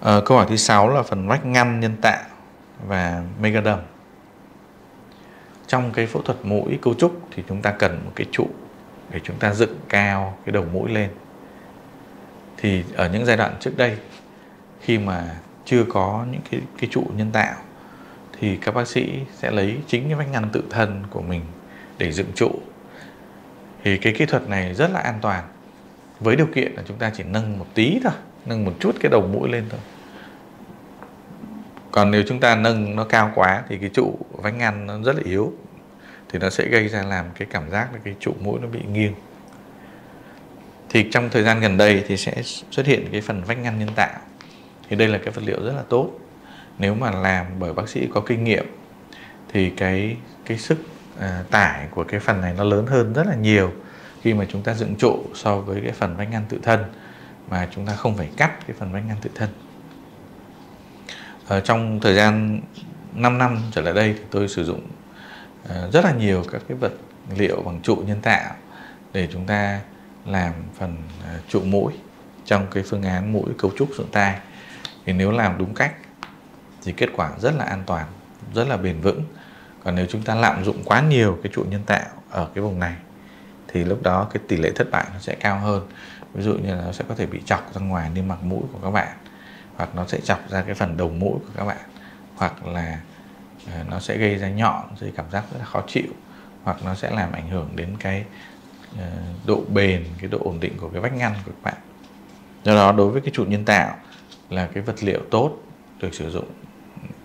À, câu hỏi thứ sáu là phần vách ngăn nhân tạo và megaderm. Trong cái phẫu thuật mũi cấu trúc thì chúng ta cần một cái trụ để chúng ta dựng cao cái đầu mũi lên. Thì ở những giai đoạn trước đây khi mà chưa có những cái cái trụ nhân tạo thì các bác sĩ sẽ lấy chính cái vách ngăn tự thân của mình để dựng trụ. Thì cái kỹ thuật này rất là an toàn với điều kiện là chúng ta chỉ nâng một tí thôi nâng một chút cái đầu mũi lên thôi. Còn nếu chúng ta nâng nó cao quá thì cái trụ vách ngăn nó rất là yếu thì nó sẽ gây ra làm cái cảm giác là cái trụ mũi nó bị nghiêng. Thì trong thời gian gần đây thì sẽ xuất hiện cái phần vách ngăn nhân tạo. Thì đây là cái vật liệu rất là tốt. Nếu mà làm bởi bác sĩ có kinh nghiệm thì cái cái sức à, tải của cái phần này nó lớn hơn rất là nhiều khi mà chúng ta dựng trụ so với cái phần vách ngăn tự thân mà chúng ta không phải cắt cái phần vách ngăn tự thân. Ở trong thời gian 5 năm trở lại đây thì tôi sử dụng ờ, rất là nhiều các cái vật liệu bằng trụ nhân tạo để chúng ta làm phần ờ, trụ mũi trong cái phương án mũi cấu trúc dựng tai. Thì nếu làm đúng cách thì kết quả rất là an toàn, rất là bền vững. Còn nếu chúng ta lạm dụng quá nhiều cái trụ nhân tạo ở cái vùng này thì lúc đó cái tỷ lệ thất bại nó sẽ cao hơn ví dụ như là nó sẽ có thể bị chọc ra ngoài niêm mạc mũi của các bạn, hoặc nó sẽ chọc ra cái phần đầu mũi của các bạn, hoặc là ờ, nó sẽ gây ra nhọn, gây cảm giác rất là khó chịu, hoặc nó sẽ làm ảnh hưởng đến cái ờ, độ bền, cái độ ổn định của cái vách ngăn của các bạn. Do đó đối với cái trụ nhân tạo là cái vật liệu tốt được sử dụng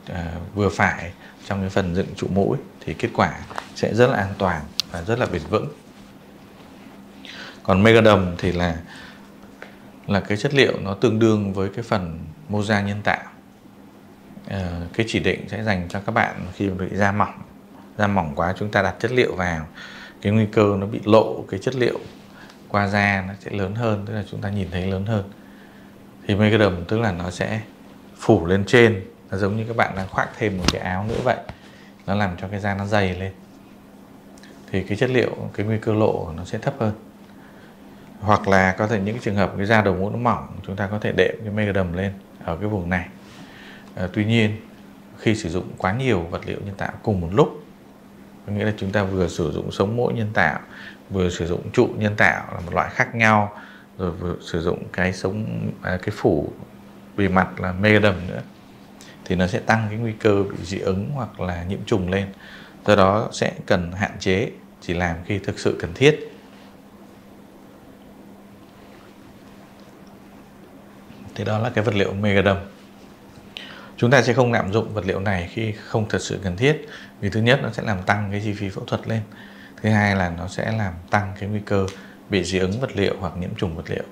ờ, vừa phải trong cái phần dựng trụ mũi thì kết quả sẽ rất là an toàn và rất là bền vững còn mega đồng thì là là cái chất liệu nó tương đương với cái phần moza nhân tạo. À, cái chỉ định sẽ dành cho các bạn khi bị da mỏng. Da mỏng quá chúng ta đặt chất liệu vào cái nguy cơ nó bị lộ cái chất liệu qua da nó sẽ lớn hơn tức là chúng ta nhìn thấy lớn hơn. Thì mega đồng tức là nó sẽ phủ lên trên nó giống như các bạn đang khoác thêm một cái áo nữa vậy. Nó làm cho cái da nó dày lên. Thì cái chất liệu cái nguy cơ lộ nó sẽ thấp hơn hoặc là có thể những trường hợp cái da đầu mũi nó mỏng chúng ta có thể đệm cái megadom lên ở cái vùng này. À, tuy nhiên khi sử dụng quá nhiều vật liệu nhân tạo cùng một lúc có nghĩa là chúng ta vừa sử dụng sống mũi nhân tạo vừa sử dụng trụ nhân tạo là một loại khác nhau rồi vừa sử dụng cái sống à, cái phủ bề mặt là megadom nữa thì nó sẽ tăng cái nguy cơ bị dị ứng hoặc là nhiễm trùng lên. Do đó sẽ cần hạn chế chỉ làm khi thực sự cần thiết. Thì đó là cái vật liệu megadom chúng ta sẽ không lạm dụng vật liệu này khi không thật sự cần thiết, vì thứ nhất nó sẽ làm tăng cái chi phí phẫu thuật lên, thứ hai là nó sẽ làm tăng cái nguy cơ bị dị ứng vật liệu hoặc nhiễm trùng vật liệu.